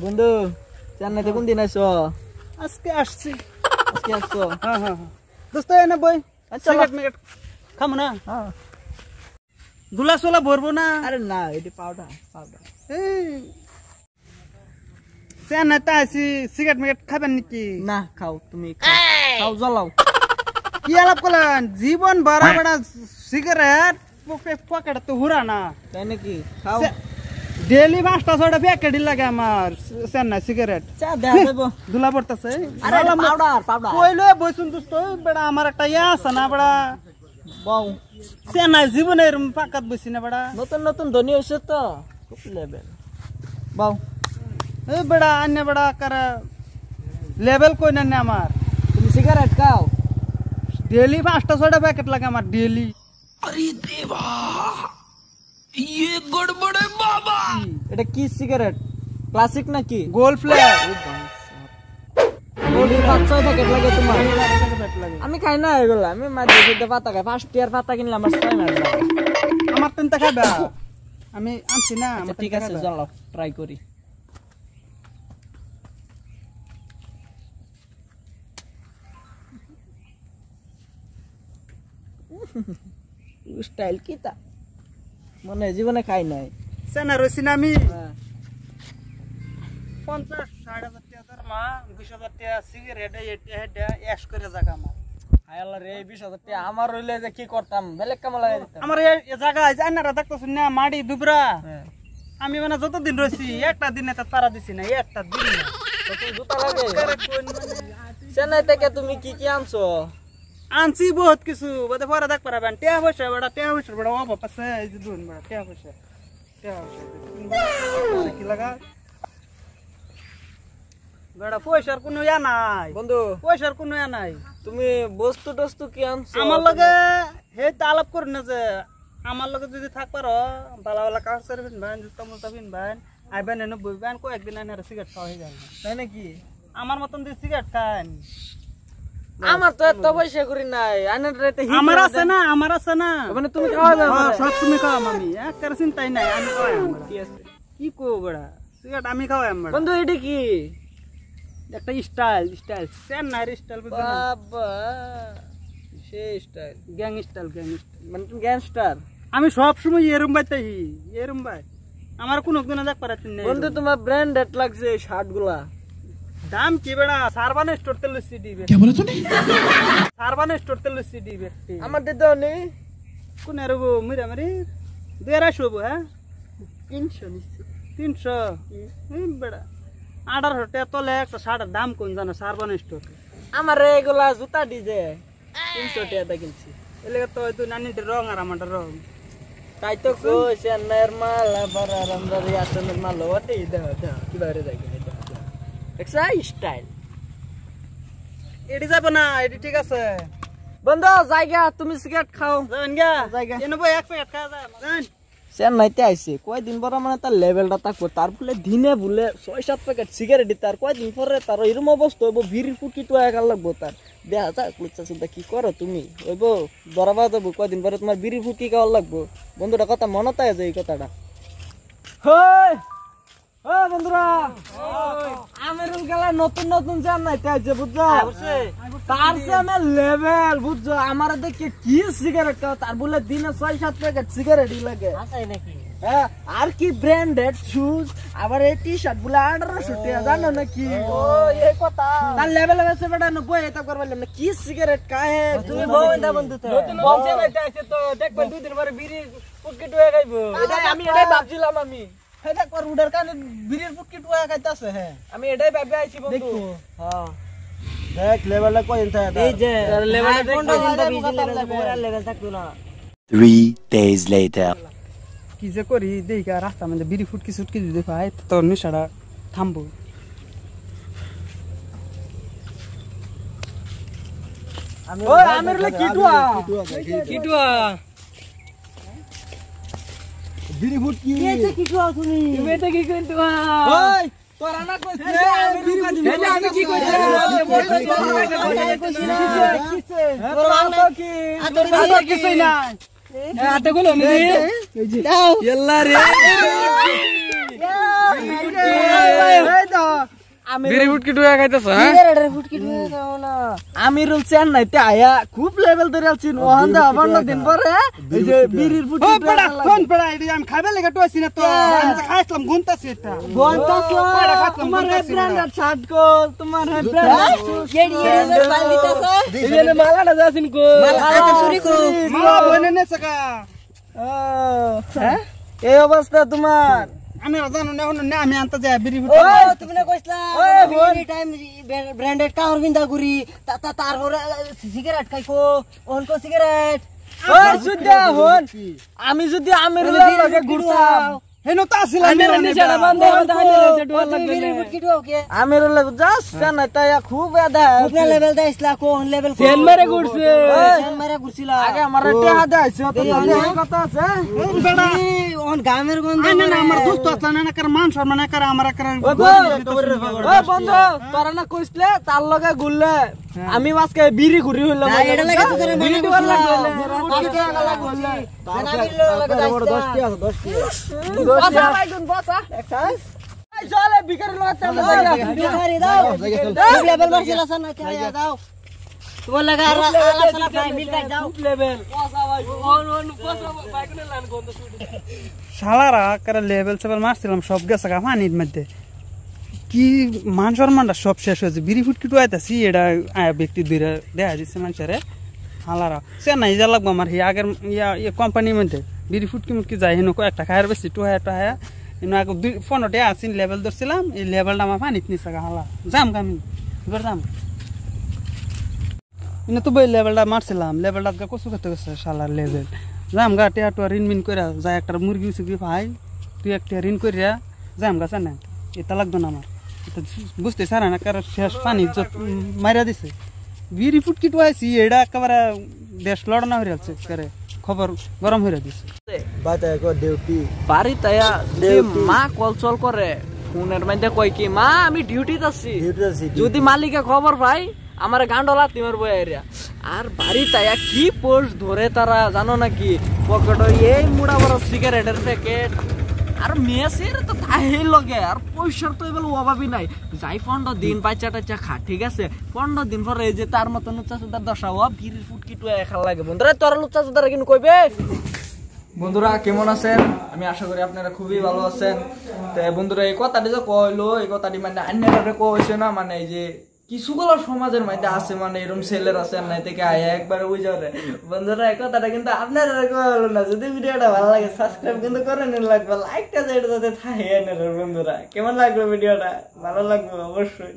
বন্ধু চেন্নাইতে কোন দিন আইছো? আজকে আসছি। আজকে আসছো? হ্যাঁ হ্যাঁ হ্যাঁ। দোস্ত এনে বই। আচ্ছা, সিগারেট মিগারেট। খামো না? হ্যাঁ। দুলা সোলা ভরবো না? আরে না এটি পাউডার পাউডার এই। চেন্নাইতে আসি সিগারেট মিগারেট খাবেন নাকি? না খাও তুমি খাও। খাও জ্বলাও। কি আলাপ করলেন? জীবন ভরা বেড়া সিগারেট পকেট তো হুরা না। তাই নাকি? খাও। ডেলি পাঁচটা ছয়টা প্যাকেট লাগে আমার চেন্নাই সিগারেট চা দেখা যাব ধুলা পড়তেছে আরে পাউডার পাউডার কইলো বইছুন দোস্ত বেড়া আমার একটা ইয়ে আছে না বেড়া বাউ চেন্নাই জীবনের পাকাত বসি না বেড়া নতুন নতুন ধনী হয়েছে তো খুব লেভেল বাউ এই বেড়া আন্য বেড়া কার লেভেল কই না আমার তুমি সিগারেট খাও ডেলি পাঁচটা ছয়টা প্যাকেট লাগে আমার ডেলি এটা কি সিগারেট? ক্লাসিক নাকি? Gold Flake. আমি খাই না এগুলো আমি পাতা খাই। ফার্স্ট ইয়ার পাতা কিনলাম আমার ছয় মাস আমার তিনটা খাবে আমি আনছি না আচ্ছা ঠিক আছে চলো ট্রাই করি। স্টাইল কি তা? মনে জীবনে খাই নাই। চেন্নাই রয়েছি না আমি। পঞ্চাশ ষাট হাজার টাকা মা বিশ হাজার টাকা সিগারেট এটা হেডা অ্যাশ করে জায়গা আমার। আল্লাহ রে বিশ হাজার টাকা আমার রইলে যে কি করতাম? বেলেগ কামে লাগাই আমার এই এই জায়গায় যাই না মাটি দুবরা। হ্যাঁ। আমি মানে যতদিন রয়েছি একটা দিন এটা তারা দিছি না একটা দিন তো জুতা লাগে? মানে- চেন্নাই থেকে তুমি কি কি আনছো? আনছি বহুত কিছু বোধ পরে দেখ পারাবেন টিয়া পয়সা বেড়া টিয়া পয়সা বেড়া অভাব আছে এই যে দুন বেড়া টিয়া পয়সা। পয়সার কোনো ইয়া নাই বন্ধু পয়সার কোনো ইয়া নাই তুমি বস্তু টস্তু কি আনছো? আমার লগে হে আলাপ করুন না যে আমার লগে যদি কাজ পিনবেন জুতা মুতা পিনবেন আইবেন এনে বইবেন কয়েকদিন এনে সিগারেট খাওয়া হয়ে যাবে তাই নাকি? আমার মতন দিয়ে সিগারেট খান। আমার তো এত পয়সা করি নাই আমার আছে না আমার আছে না। মানে তুমি খাওয়া যাবে হ্যাঁ, সব তুমি খাওয়াম আমি চিন্তাই নাই আমি খাওয়াই কি কো বেড়া? সিগারেট আমি খাওয়াই আমরা। বন্ধু এটা কি? একটা স্টাইল স্টাইল স্টাইল বাবা সেই style. Gang style gang style. মানে তুমি গ্যাংস্টার? আমি সব সময় এরম বাইতাই এরম বাই আমার কোনো দিনে দেখ পারাচ্ছি বন্ধু তোমার ব্র্যান্ডেড লাগছে শার্টগুলা। দাম কি বেড়া? সারবানে স্টোর তেল সিডি সারবানে স্টোর তেল সিডি ব্যক্তি আমার দিতে নেই। কোন আর মিরা মারি। দুই আড়াইশো হ্যাঁ? তিনশো নিশ্চয় তিনশো? এই বেড়া। আঠারোশো টাকা তলে একটা শার্টের দাম কোন জানো সারবানে স্টোর আমার এগুলা জুতা ডিজে। তিনশো টাকা কিনছি। এলাকা তো হয়তো নানিটির রং আর আমারটা রং। তাই তো কই চেন্নাইয়ের মাল আবার আরামদারি আসামের মাল ওটাই দেহ দেহ কি বাইরে দেখে দেখছা স্টাইল এটি যাব না এটি ঠিক আছে। বন্ধু জায়গা তুমি সিগারেট খাও। জায়গা। এক প্যাকেট খাওয়া যায় কয়দিন পরে মানে তার লেভেলটা থাকব তার বলে দিনে বলে ছয় সাত প্যাকেট সিগারেট তার কয়দিন পরে তার এরম অবস্থা হইব ভিড়ি ফুটি তো একা লাগবো তার। দেখা যাক লুচ্চা চিন্তা কি করো তুমি? হইব ধরাবা দেবো কয়দিন পরে তোমার বিড়ি ফুটি খাওয়ার লাগবো। বন্ধুটা কথা মনত আছে এই কথাটা। হই! বন্ধুরা! আমেরুল গেলা নতুন নতুন চেন্নাইতে আইছে বুঝছ? তার সে আমার লেভেল বুঝছ? আমার দেখে কি সিগারেট খাও তার বলে দিনে ছয় সাত প্যাকেট সিগারেটই লাগে। হ্যাঁ, আর কি ব্র্যান্ডেড শুজ আবার এই টি শার্টগুলো আঠারোশো টাকা জানো নাকি? ও এই কথা। তার লেভেল আছে বেটা নব্বই এটা করবার না। কি সিগারেট কাহে তুমি বউ না বন্ধু তো বলছে না এটা আছে তো দেখবেন দুই দিন পরে বিড়ি পুটকি টুয়ে খাইবো। এটাই আমি এটাই ভাবছিলাম আমি। হ্যাঁ দেখ রুডের কানে বিড়ির পুটকি টুয়া খাইতাছে হ্যাঁ আমি এটাই ভাবে আইছি বন্ধু। হ্যাঁ। দেখ লেভেলটা কই ইনতা এই যে লেভেল লেভেল থাকতো না। Three days later. কি যে করি দেখা রাস্তা মানে বিড়ি ফুটকি সুটকি যদি পাই তো নেশাটা থামবো। লে কিটুয়া। কিটুয়া। বিড়ি ফুটকি এই কিটুয়া তুমি তুমি এটা কি কিটুয়া ওই তোরা না কইছিস আমি বিড়ি ফুটকি আমি কি কইছি তোরা কি তোরা কিছুই না হাতে গুলো নি এল্লা রে এই বিড়ি ফুটকি টুয়া খাইতেছ হ্যাঁ সিগারেটের ফুটকি ঢুকে খাও না আমিরুল চেন্নাইতে আয়া খুব লেভেল ধরে আছি ওখান থেকে আবার না দিন পরে এই যে বিড়ির ও ফুটি বেড়া কোন বেড়া এটা আমি খাইবে লেগে টুয়াছি না তো আমি তো খাইছিলাম গুনতাছি এটা কয়টা খাইছিলাম তোমার গুনতাছি না। ব্র্যান্ডের শার্ট কো তোমার ব্র্যান্ডের এডি এডি পাল দিতাছে এখানে মালাটা যাচ্ছেন কো আইতে চুরি করো মালা বনে নে সাকা হ্যাঁ এই অবস্থা তোমার আমি জানো না হনো না আমি আনতে যাই বিড়ি ও ফুটকি তুমি না কইছলা এনি টাইম ব্র্যান্ডেড কাউর বিন্দা গুরি তা তা তারপরে সিগারেট খাইকো ওন কো সিগারেট। ওই সুদ্দা হন আমি যদি আমিরুলের লগে ঘুরতাম। হেনো তো আসিল আমি বিড়ি ফুটকি ঢুকে ওকে আমিরুল যাস চেন্নাই তাই খুব আদা উপরে লেভেল দাইছলা কোন লেভেল সেন মেরে ঘুরছে। সেন মারা ঘুরছিলা। আগে আমার টেহা দেয়ছে তো কথা আছে। বেড়া। ওন গামের গন্ধ আইনে না আমার দোস্ত আসলা না কার মান সম্মান কার আমার কার ওই বন্ধু, তোরা না কইসলে তার লগে ঘুরলে আমি আজকে বিড়ি ঘুরি হইলাম না, এটা লাগে তো তোরে বিড়ি মানা করছিলাম। লাগবে আজকে আগা লাগছে। না, আমি লগে যাইছিলাম। বসা লাগুন বসা। এক্সারসাইজ এই চলে বিকারি লগে চাল বিহারি দাও। খুব level মারছিলা স্যার, না, খেয়ে যাও। তোমার লাগা আর আলা সালা খাই, মিল খাই, যাও। লেভেল। শালারা কার লেভেল সেভেল মারছিলাম সব গেছে গা পানির মধ্যে। কি মান সম্মানটা সব শেষ হয়েছে। বিড়ি ফুটকি টুয়াইতাছি এটা আয়া ব্যক্তি দুইটা দেখা দিচ্ছে মানুষের হালারা সে নাই যা লাগবো আমার আগের ইয়া ইয়ে কোম্পানির মধ্যে। বিড়ি ফুটকি মুটকি যায় হেন একটা খায়ার বেশি টুহায়া টুহায়া এনে আগে দুই পনেরোটা আসিন লেভেল ধরছিলাম এই লেভেলটা আমার পানিত নিচ্ছে গা হালা যাম গা এবার যাম। এনে তো বই লেভেলটা মারছিলাম। লেভেলটা কচু খেতে গেছে শালার লেভেল যাম গা টিয়া টুয়া ঋণ মিন করে যাই একটা মুরগি সুরগি ভাই তুই একটা ঋণ করিয়া যাম গা না। এটা লাগতো না আমার। বুঝতে সারা না কারণ শেষ পানি যত মারিয়া দিছে। বিড়ি ফুটকি টুয়াইছি এটা একেবারে দেশ লড়না হয়ে যাচ্ছে করে খবর গরম হয়ে দিছে। বাড়ি তাইয়া মা কল চল করে ফোনের মধ্যে কই কি মা আমি ডিউটিতে আছি। যদি মালিকে খবর পাই আমার গান্ডলা তিমার বই এরিয়া। আর বাড়ি তাইয়া কি পোস্ট ধরে তারা, জানো নাকি? পকেট এই মুড়া বড় সিগারেটের প্যাকেট আর মেসের তো তাই লগে, আর পয়সার তো এবার অভাবই নাই। যাই পনেরো দিন বাচ্চা টাচ্চা খা, ঠিক আছে? পনেরো দিন পরে এই যে তার মতো লুচ্চা সুদার দশা, ও বিড়ির ফুটকি টুয়া এখান লাগে। বন্ধুরা তোরা লুচ্চা সুদার কিন্তু কইবে? বন্ধুরা, কেমন আছেন? আমি আশা করি আপনারা খুবই ভালো আছেন। তো বন্ধুরা, এই কথাটি যে কইলো, এই কথাটি মানে অন্যরা কইছে না মানে এই যে কিছুগুলো সমাজের মধ্যে আছে মানে এরকম ছেলের আছে নাই থেকে আয় একবার ওই যাবে বন্ধুরা, এই কথাটা কিন্তু আপনারা কইলো না। যদি ভিডিওটা ভালো লাগে সাবস্ক্রাইব কিন্তু করে নিন, লাগবে লাইকটা যেটা যাতে থাকে বন্ধুরা। কেমন লাগল ভিডিওটা? ভালো লাগবে অবশ্যই।